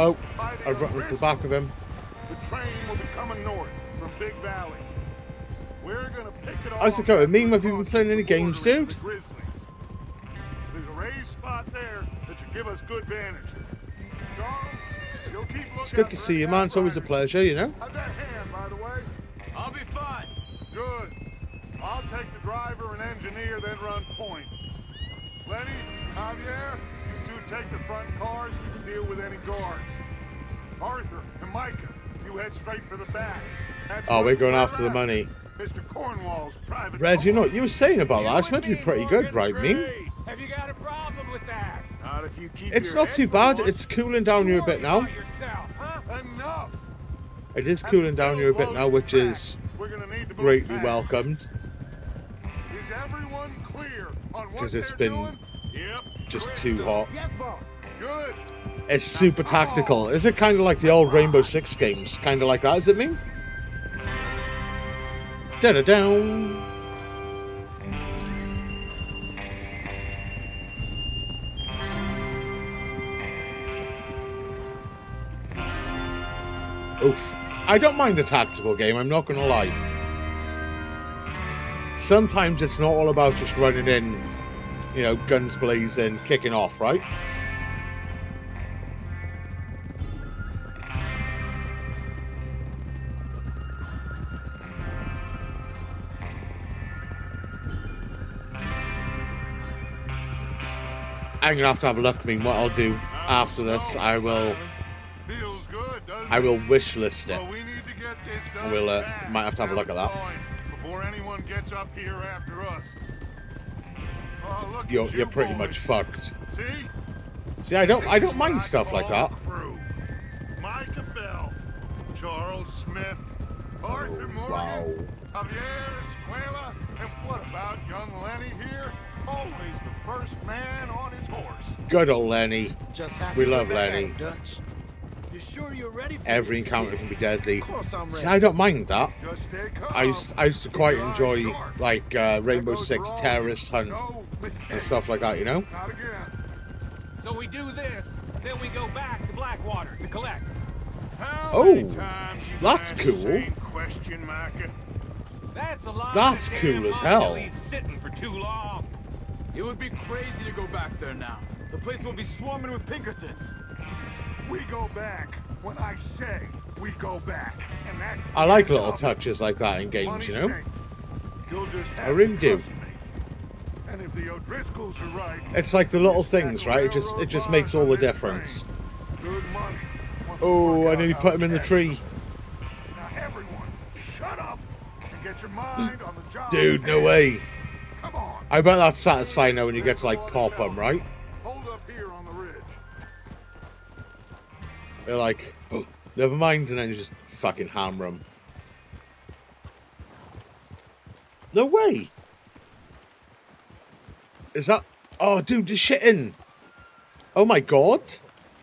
Oh, I've run to the back of him. The train will be coming north from Big Valley. We're gonna pick it all How's it up going? Meme, have you across been playing any the games, border dude? the Grizzlies. There's a raised spot there that should give us good vantage. Charles, you'll keep looking It's good to see you, man. It's always a pleasure, you know? How's that hand, by the way? I'll be fine. Good. I'll take the driver and engineer, then run point. Lenny, Javier, you two take the front cars and deal with any guards. Arthur and Micah, you head straight for the back. That's Oh, we're going we're after the money. Mr. Cornwall's private Red, you know what you were saying about that? It's meant to be pretty good, right, Meme? Have you got a problem with that? Not if you keep It's not too bad. once. It's cooling down here a bit now. Yourself, huh? Enough. It is cooling down here a bit now, which is We're gonna need to move greatly welcomed. Is everyone clear on what 'Cause it's they're been doing? Yep. Just too hot. Yes, boss. Good. It's super tactical. Is it kind of like the old Rainbow Six games? Kind of like that, is it me? Da da down. Oof. I don't mind a tactical game, I'm not gonna lie. Sometimes it's not all about just running in, you know, guns blazing, kicking off, right? I'm gonna have to have a look. I mean, what I'll do after this, I will, Feels good, I will wish list it. Well, we need to get this done We'll, uh, might have to have a look at that. Before anyone gets up here after us. Oh, look at You're, you you're pretty boys. much fucked. See? See, I don't, I don't mind stuff like that. Crew. Micah Bell, Charles Smith, Arthur Morgan, Oh, Wow. Javier Escuela, and what about young Lenny here? Always the first man on his horse. Good old Lenny. Just happy We love be back at Lenny. Dutch. You sure you're ready for Every this? encounter can be deadly. Of I'm See. I don't mind that. Just stay calm. I used, I used to quite Keep your enjoy sharp. like uh, Rainbow Six are all Terrorist. Hunt No and stuff like that. You know? Not again. So we do this, then we go back to Blackwater to collect. How Oh, many times you that's gonna ask the cool. Question, Micah. That's a lot. That's of cool as hell. sitting for too long. It would be crazy to go back there now. The place will be swarming with Pinkertons. We go back when I say we go back. And that's I like little end of it. touches like that in games. You know? You'll just have I really do. trust me. And if the O'Driscolls are right, It's like the little things, right? It just, it just makes all the bonds on this difference. Oh, I nearly put him in the tree. Now everyone, shut up and get your mind on the job. Dude, no way. Come on. I bet that's satisfying though when you get to like pop them, right? They're like, oh, never mind, and then you just fucking hammer them. No way. Is that? Oh, dude, just shitting. Oh my god.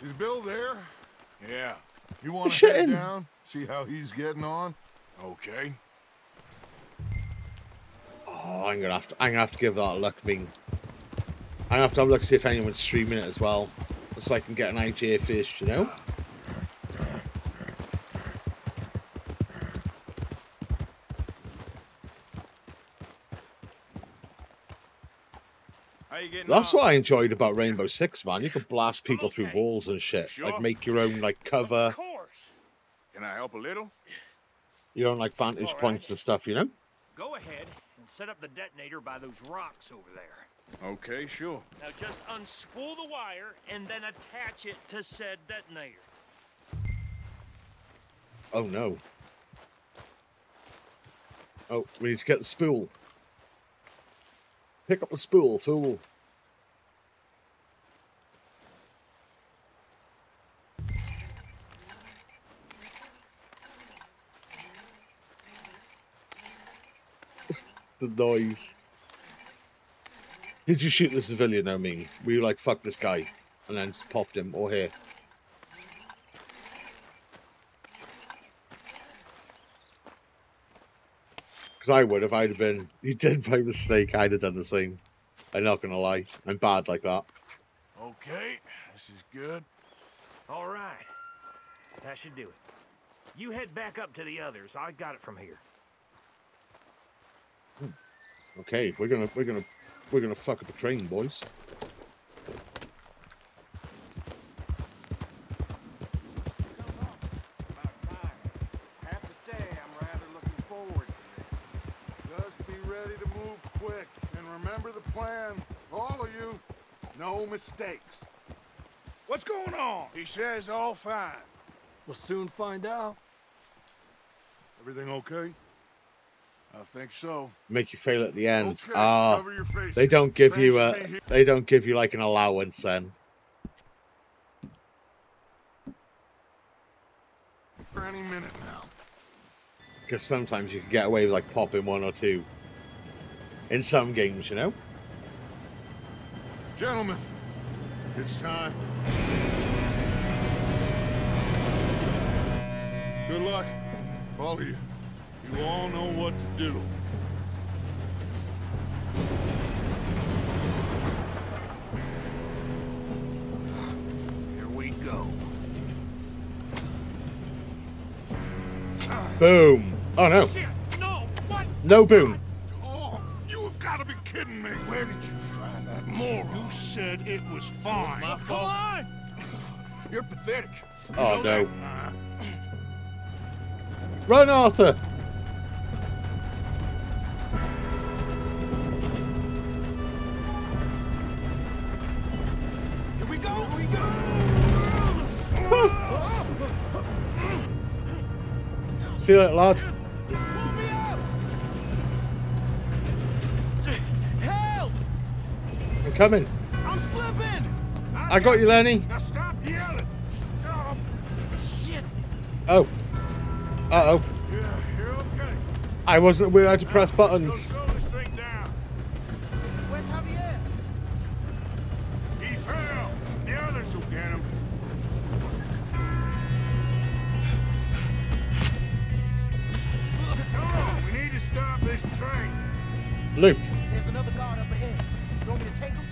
Is Bill there? Yeah. You want to head down? See how he's getting on? Okay. Oh, I'm gonna have to. I'm gonna have to give that a look. I mean, I'm gonna have to have a look see if anyone's streaming it as well, so I can get an idea first. You know. How you getting That's on? what I enjoyed about Rainbow Six, man. You could blast people through walls and shit. Sure. Like make your own like cover, Of course. Can I help a little? your own like vantage Alright. points and stuff. You know. Go ahead and set up the detonator by those rocks over there. Okay, sure. Now just unspool the wire and then attach it to said detonator. Oh no. Oh, we need to get the spool. Pick up the spool, fool. The noise. Did you shoot the civilian, I mean? Were you like, fuck this guy? And then popped him, or here? Because I would if I'd have been. You did by mistake. I'd have done the same. I'm not gonna lie. I'm bad like that. Okay, this is good. All right. That should do it. You head back up to the others. I got it from here. Okay, we're gonna we're gonna we're gonna fuck up a train, boys. About. Have to say, I'm rather looking forward to this. Just be ready to move quick, and remember the plan. All of you, no mistakes. What's going on? He says all fine. We'll soon find out. Everything okay? I think so. Make you fail at the end. Okay, Ah, face. they don't give you a they don't give you like an allowance then. For any minute now. Because sometimes you can get away with like popping one or two. In some games, you know. Gentlemen, it's time. Good luck, all of you. You all know what to do. Here we go. Boom. Oh no, Shit! No! What? no boom. Oh, you have got to be kidding me. Where did you find that moron? You said it was fine. my fault. Come on! You're pathetic. Oh no. Uh, Run, Arthur. See you later, lad. Pull me up! Help! I'm coming. I'm slipping! I got you, Lenny. Now stop yelling. Oh, shit! Oh. Uh oh. Yeah, you're okay. I wasn't aware how to press buttons. There's another guard up ahead. You want me to take him?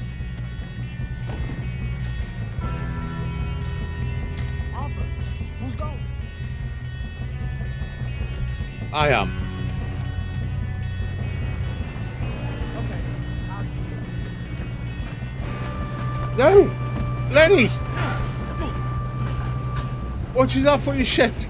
Arthur, who's going? I am. Okay, I'll just get No! Lenny! What is that for your shit?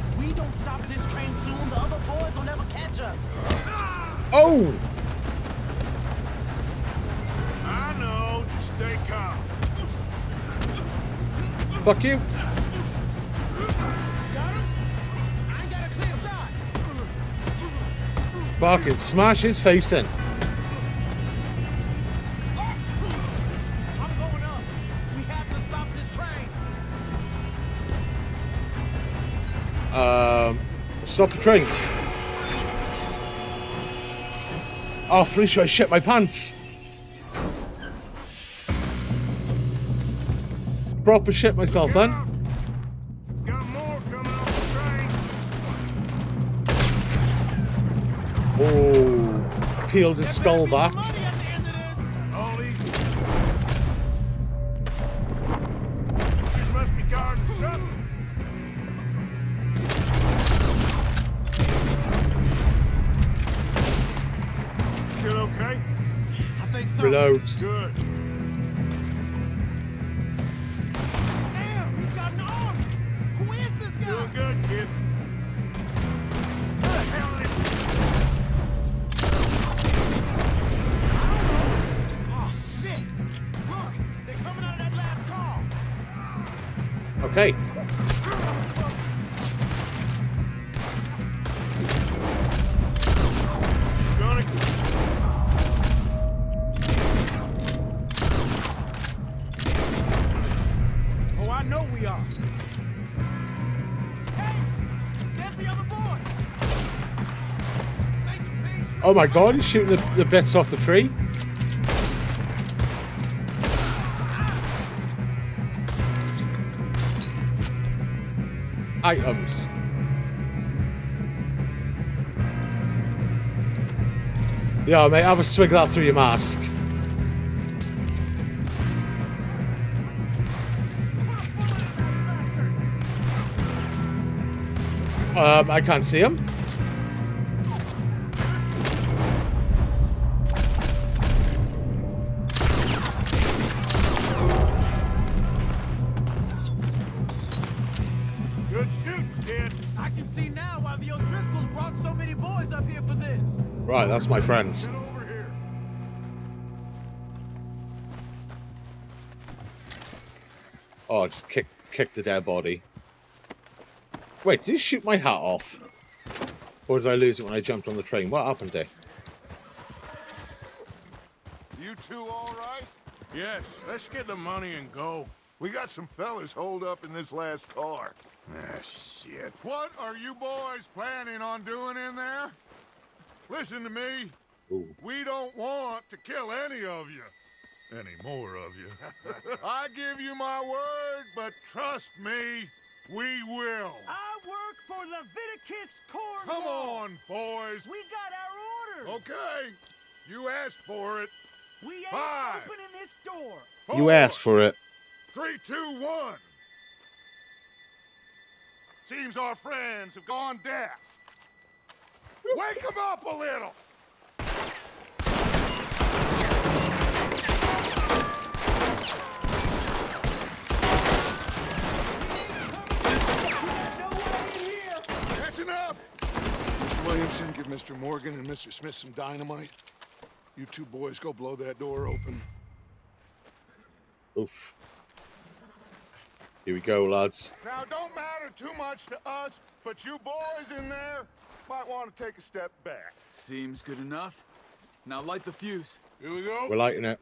If we don't stop this train soon, the other boys will never catch us. Oh! I know. Just stay calm. Fuck you. Got him? I got a clear shot. Fucking smash his face in. Stop the train. Oh, Felicia, I shit my pants. Proper shit myself then. Oh, peeled his skull back. Reload. Good. Oh my god, he's shooting the, the bits off the tree. Items. Yeah, mate, have a swig that through your mask. Um, I can't see him. That's my friends. Oh, just kick, kick the dead body. Wait, did he shoot my hat off? Or did I lose it when I jumped on the train? What happened there? You two all right? Yes, let's get the money and go. We got some fellas holed up in this last car. Ah, shit. What are you boys planning on doing in there? Listen to me. Ooh. We don't want to kill any of you. Any more of you. I give you my word, but trust me, we will. I work for Leviticus Corps. Come on, boys. We got our orders. Okay. You asked for it. We ain't Five. opening this door. You asked for it. Three, two, one. Seems our friends have gone deaf. Wake them up a little. That's enough. Mr. Williamson, give Mr. Morgan and Mr. Smith some dynamite. You two boys go blow that door open. Oof. Here we go, lads. Now, don't matter too much to us, but you boys in there might want to take a step back. Seems good enough. Now light the fuse. Here we go. We're lighting it.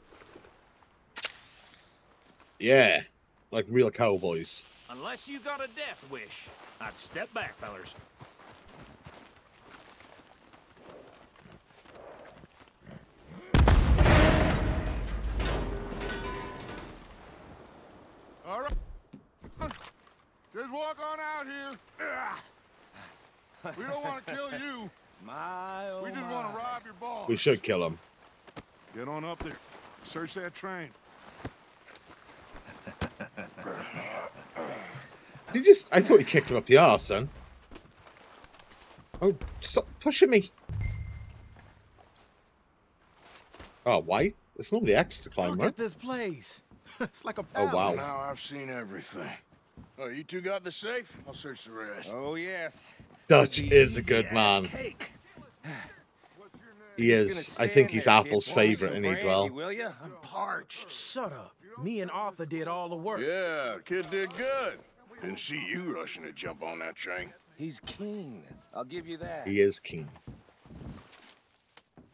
Yeah. Like real cowboys. Unless you got a death wish, I'd step back, fellers. All right. Just walk on out here. We don't want to kill you. My, oh We just want to rob your boss. We should kill him. Get on up there. Search that train. You just I thought he kicked him up the arse, son. Oh, stop pushing me. Oh, why? It's normally X to climb, Look right? at this place. it's like a Oh, wow. Now I've seen everything. Oh, you two got the safe? I'll search the rest. Oh, yes. Dutch is a good man. He is. I think he's Apple's kid. Pour me favorite some in brandy, Edwell. Will you? I'm parched. Shut up. Me and Arthur did all the work. Yeah, kid did good. Didn't see you rushing to jump on that train. He's keen. I'll give you that. He is king.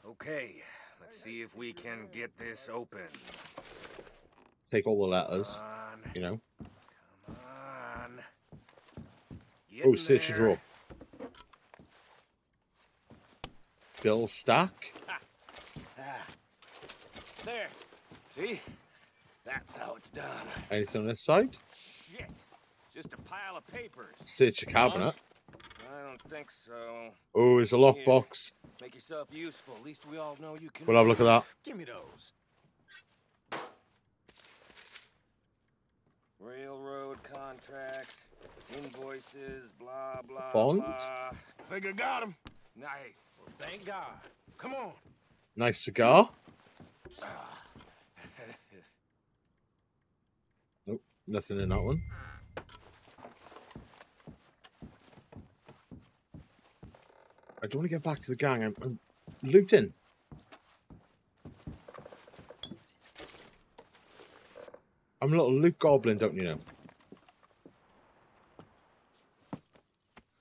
Okay, let's see if we can get this open. Take all the letters, On, you know. on. Oh, Getting search your there. drawer. Bill Stack. Ah, there. See? That's how it's done. Anything on this side? Shit. Just a pile of papers. Search your cabinet. I don't think so. Oh, it's a lockbox. Make yourself useful. At least we all know you can. We'll have a look at that. Give me those. Railroad contracts, invoices, blah blah. Bond? blah. I got him. Nice. Thank God. Come on. Nice cigar. Nope, nothing in that one. I don't want to get back to the gang. I'm, I'm looting. I'm a little loot goblin, don't you know?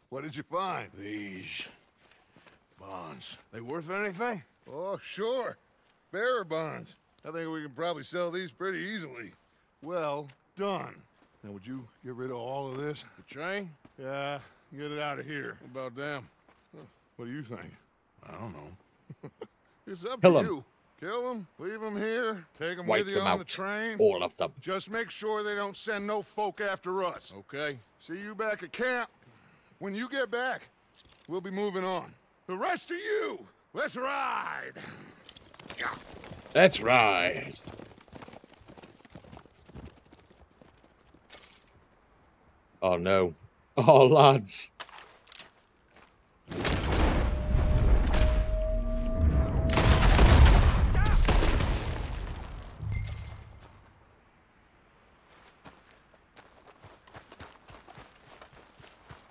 What did you find? These bonds. They worth anything? Oh, sure. Bearer bonds. I think we can probably sell these pretty easily. Well done. Now, would you get rid of all of this? The train? Yeah, get it out of here. What about them? What do you think? I don't know. It's up Kill to 'em. you. Kill them, leave them here, take them Wipe with you them on out. the train. All of them. Just make sure they don't send no folk after us. Okay. See you back at camp. When you get back, we'll be moving on. The rest of you, let's ride. That's right. Oh no. Oh lads.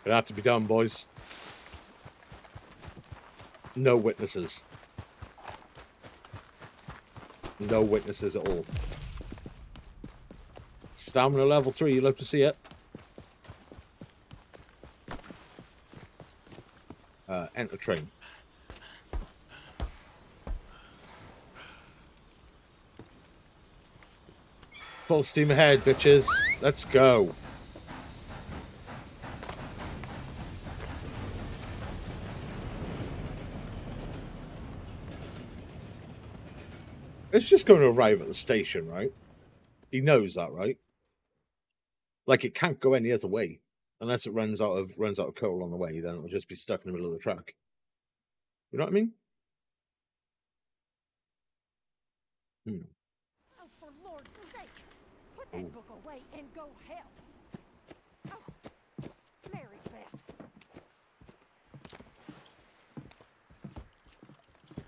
It had to be done, boys. No witnesses. No witnesses at all. Stamina level 3, you love to see it. Uh, enter train. Full steam ahead, bitches. Let's go. It's just going to arrive at the station, right? He knows that, right? Like it can't go any other way unless it runs out of runs out of coal on the way. Then it'll just be stuck in the middle of the track. You know what I mean? Hmm. Oh, for Lord's sake! Put that book away and go help! Oh, Mary Beth.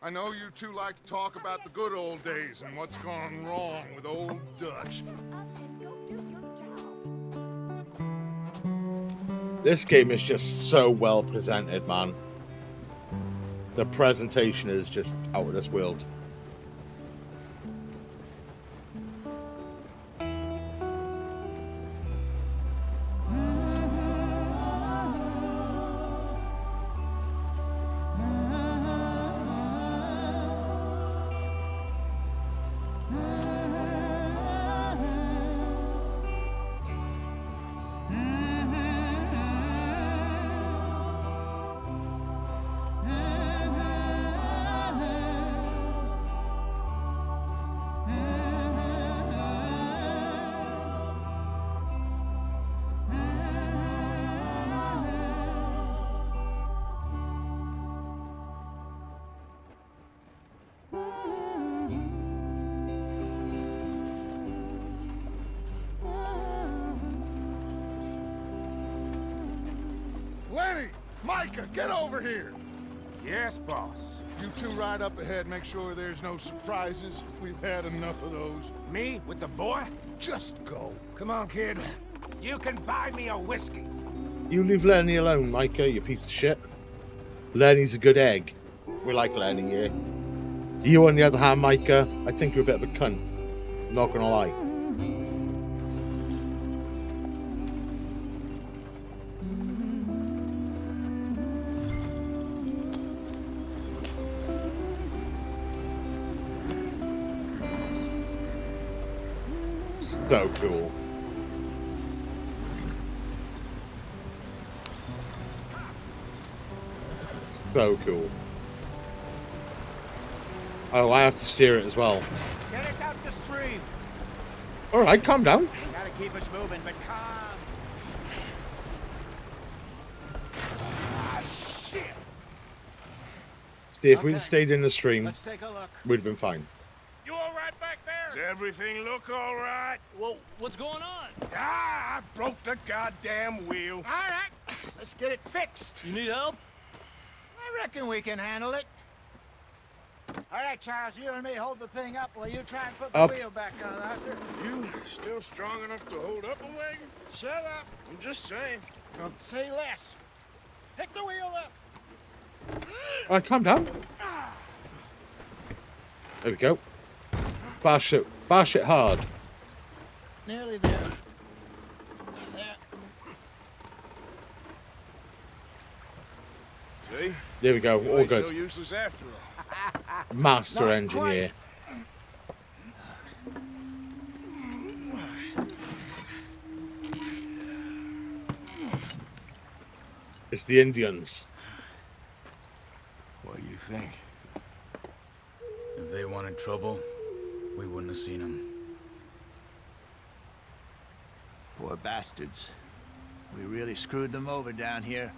I know you two like to talk about the good old days and what's gone wrong with old Dutch. This game is just so well presented, man. The presentation is just out of this world. Micah, get over here! Yes, boss. You two ride up ahead, make sure there's no surprises. We've had enough of those. Me with the boy? Just go. Come on, kid. You can buy me a whiskey. You leave Lenny alone, Micah, you piece of shit. Lenny's a good egg. We like Lenny, yeah. You, on the other hand, Micah, I think you're a bit of a cunt. Not gonna lie. So cool. So cool. Oh, I have to steer it as well. Get us out the stream. All right, calm down. Gotta keep us moving, but calm. Ah, shit! See, if we'd stayed in the stream, Let's take a look. we'd have been fine. You all right back Does there? Everything look all right? Well, what's going on? Ah, I broke the goddamn wheel. All right, let's get it fixed. You need help? I reckon we can handle it. All right, Charles, you and me hold the thing up while you try and put the Up. wheel back on, Arthur. You still strong enough to hold up a wagon? Shut up. I'm just saying. Don't say less. Pick the wheel up. All right, calm down. There we go. Bash it, bash it hard. Nearly there. There. See? There we go. All ain't so good. useless after all. Master Not engineer. It's the Indians. What do you think? If they wanted trouble, we wouldn't have seen them. Poor bastards. We really screwed them over down here.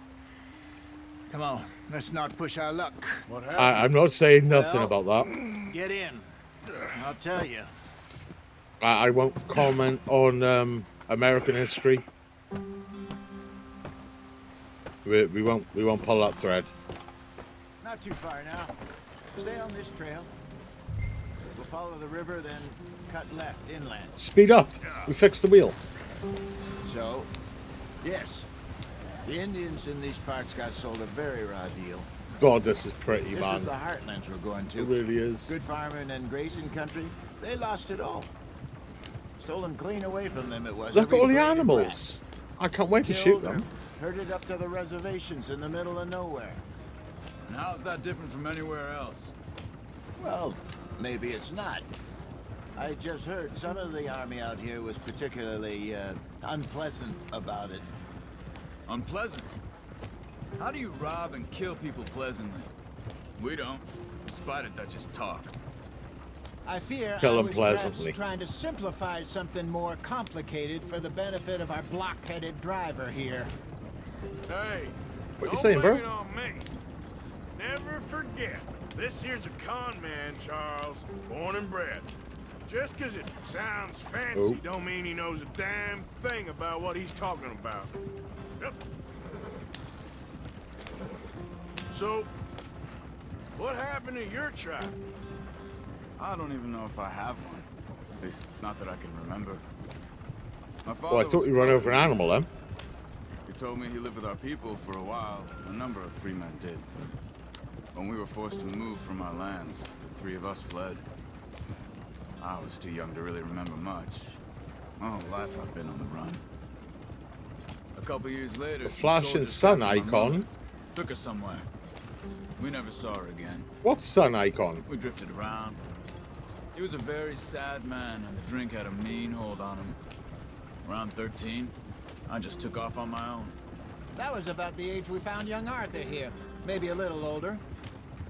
Come on, let's not push our luck. What happened? I, I'm not saying nothing Well- about that. Get in. I'll tell you. I, I won't comment on um, American history. We, we won't we won't pull that thread. Not too far now. Stay on this trail. We'll follow the river, then cut left inland. Speed up. We fixed the wheel. So, yes, the Indians in these parts got sold a very raw deal. God, this is pretty, This man. is the heartlands we're going to. It really is. Good farming and grazing country. They lost it all. Stolen clean away from them it was. Look at all the animals. I can't wait to shoot them. Herded up to the reservations in the middle of nowhere. And how's that different from anywhere else? Well, maybe it's not. I just heard some of the army out here was particularly uh, unpleasant about it. Unpleasant. How do you rob and kill people pleasantly? We don't. Despite it, that just talk. I fear Kill I 'em was perhaps pleasantly. trying to simplify something more complicated for the benefit of our block-headed driver here. Hey, What you saying, bro? on me. Never forget, this here's a con man, Charles, born and bred. Just 'cause it sounds fancy Oh. don't mean he knows a damn thing about what he's talking about. Yep. So, what happened to your tribe? I don't even know if I have one. At least, not that I can remember. My father Well, I thought was we a run over an animal then. He told me he lived with our people for a while. A number of free men did. When we were forced to move from our lands, the three of us fled. I was too young to really remember much. My whole life I've been on the run. A couple years later, The flashing sun icon. Took her somewhere. We never saw her again. What sun icon? We drifted around. He was a very sad man, and the drink had a mean hold on him. Around 13, I just took off on my own. That was about the age we found young Arthur here. Maybe a little older.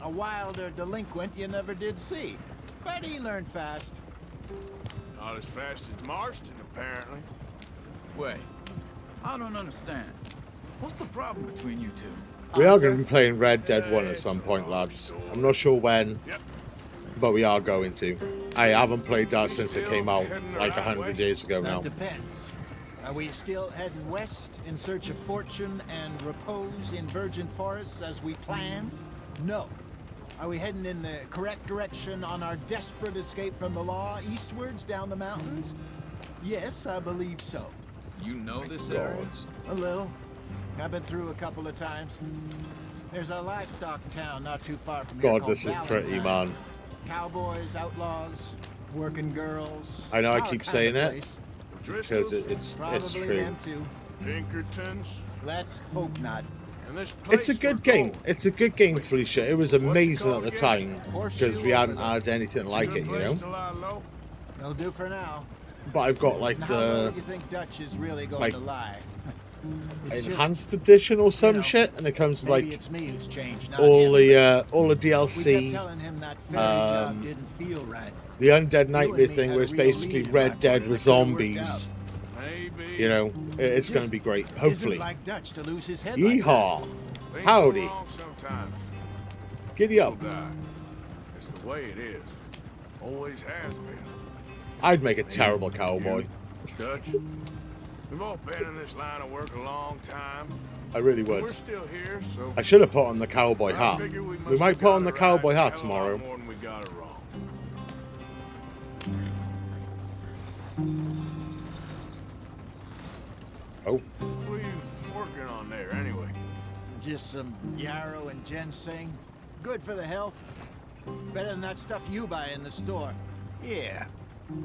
A wilder delinquent you never did see. But he learned fast. Not as fast as Marston, apparently. Wait, I don't understand. What's the problem between you two? We are going to be playing Red Dead 1 at some point, lads. I'm not sure when, but we are going to. I haven't played that since it came out like a hundred years ago That now. depends. Are we still heading west in search of fortune and repose in virgin forests as we planned? No. Are we heading in the correct direction on our desperate escape from the law eastwards down the mountains? Yes, I believe so. You know this area? A little. I've been through a couple of times. There's a livestock town not too far from here God, this is pretty, man. Cowboys, outlaws, working girls. I know, I keep saying of it. Because it, it's, it's true. Pinkertons, Let's hope not. And It's a good game. going. It's a good game, Felicia. It was amazing at the time because we hadn't had anything like it, you know. to lie low. They'll do for now. But I've got like And how the do you think Dutch is really going like, to lie? It's just- enhanced edition or some know, shit, and it comes with like it's me who's changed, all him. the uh, all the DLC, him that um, didn't feel right. the Undead You Nightmare thing, had where it's basically Red Dead with it could've zombies. Maybe. You know, it's going to be great. Hopefully. like Dutch to lose his head. Yeehaw! Things Howdy. go wrong. Giddy up! People. It's the way it is. Always has been. I'd make a terrible cowboy. Dutch, we've all been in this line of work a long time. I really We're would. still here, so I should have put on the cowboy hat. we, We might put on the it cowboy hat a hell of a lot tomorrow. Oh, What are you working on there, anyway? Just some yarrow and ginseng. Good for the health. Better than that stuff you buy in the store. Yeah,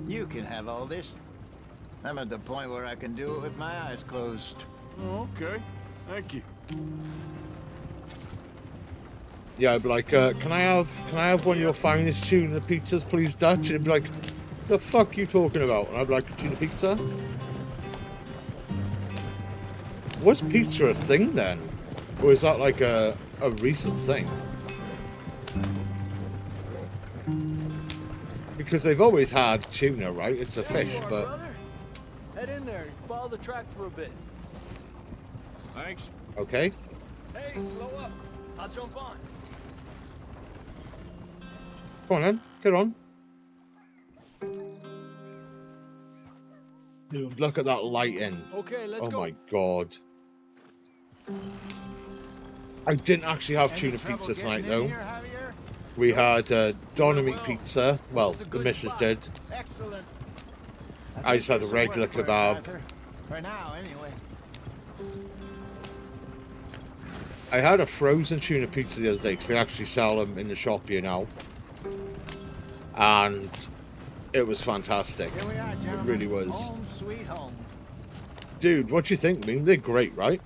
you can have all this. I'm at the point where I can do it with my eyes closed. Oh, okay. Thank you. yeah. I'd be like, uh, can I have can I have one of your finest tuna pizzas, please, Dutch? And it'd be like, the fuck are you talking about? And I'd be like, tuna pizza. Was pizza a thing then, or is that like a a recent thing? Because they've always had tuna, right? It's a fish, but Head in there. Follow the track for a bit. Thanks. okay. Hey, slow up. I'll jump on. Come on then, get on. Dude, look at that lighting. Okay, let's Oh go. my god. I didn't actually have tuna pizza tonight though. here, We had uh, meat pizza. Well, the missus spot. did. Excellent. I think just had a regular kebab. For now, anyway. I had a frozen tuna pizza the other day because they actually sell them in the shop here now. And it was fantastic. Are, gentlemen. really was. Home home. Dude, what do you think, Mean? They're great, right?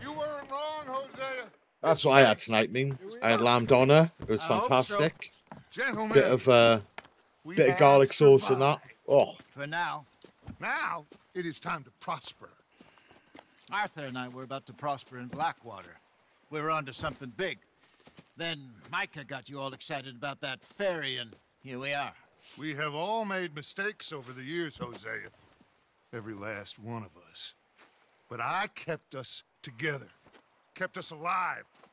You weren't wrong, Hosea. That's what I had tonight, Mean. I had lamb doner. It was I hope so. fantastic. Gentlemen, Bit of uh, bit of garlic sauce and that. Oh, For now, Now it is time to prosper. Arthur and I were about to prosper in Blackwater. We were onto something big. Then Micah got you all excited about that ferry, and here we are. We have all made mistakes over the years, Hosea. Every last one of us. But I kept us together, kept us alive,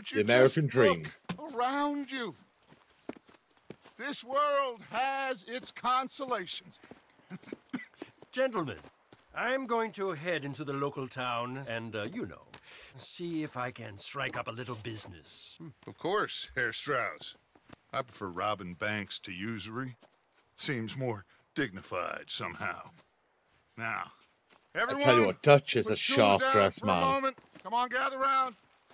Would The American just dream. look around you? This world has its consolations. Gentlemen, I'm going to head into the local town and, uh, you know, see if I can strike up a little business. Of course, Herr Strauss. I prefer robbing banks to usury. Seems more dignified somehow. Now, everyone, tell you what, Dutch is a sharp down dressed man. Come on, gather round.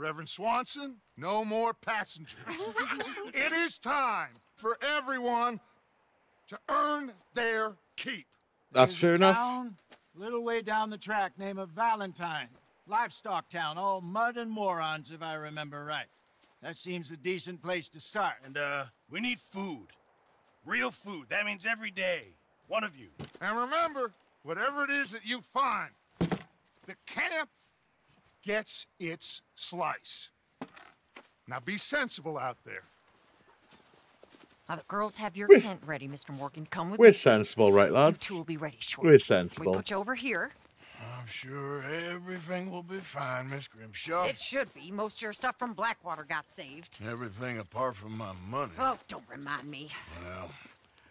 Reverend Swanson, no more passengers. it is time for everyone to earn their keep. That's There's a fair enough. Town, little way down the track, name of Valentine. Livestock town, all mud and morons, if I remember right. That seems a decent place to start. And, uh, we need food. Real food. That means every day. One of you. And remember, whatever it is that you find, the camp gets its slice. Now be sensible out there. Now the girls have your We're- tent ready, Mr. Morgan. Come with We're me. sensible, right, You lads? two will be ready shortly. We're sensible. We sensible. put you over here. I'm sure everything will be fine, Miss Grimshaw. It should be. Most of your stuff from Blackwater got saved. Everything apart from my money. Oh, don't remind me. Well,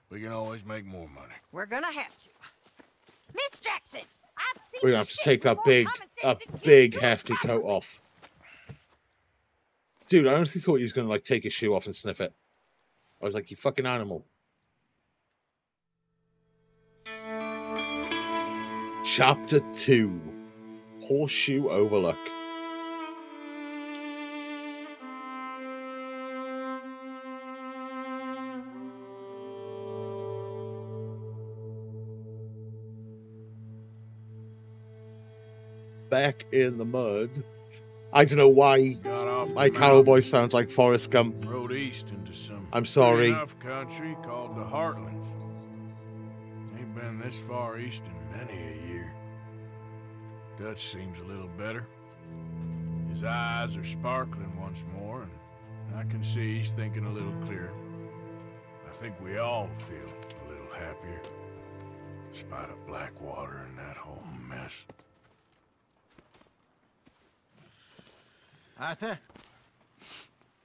we can always make more money. We're gonna have to. Miss Jackson, I've seen We're gonna have to take that big, a big hefty coat off. Dude, I honestly thought he was gonna like take his shoe off and sniff it. I was like, you fucking animal. Chapter 2 Horseshoe Overlook. Back in the mud. I don't know why Got off my mountain, cowboy sounds like Forrest Gump. Rode east into some I'm sorry. country called the Heartlands. Ain't been this far east in many a year. Dutch seems a little better. His eyes are sparkling once more, and I can see he's thinking a little clearer. I think we all feel a little happier, in spite of Blackwater and that whole mess. Arthur?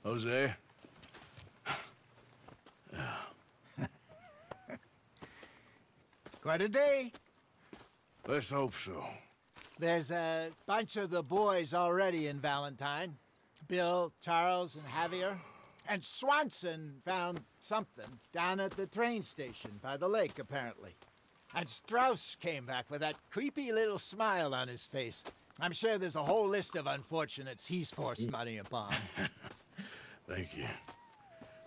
Hosea, Quite a day. let's hope so. There's a bunch of the boys already in Valentine. Bill, Charles, and Javier. And Swanson found something down at the train station by the lake, apparently. And Strauss came back with that creepy little smile on his face. I'm sure there's a whole list of unfortunates he's forced mm. money upon. Thank you.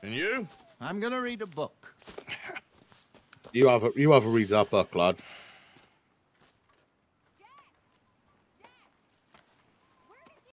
And you? I'm gonna read a book. You have a you have a read that book, lad.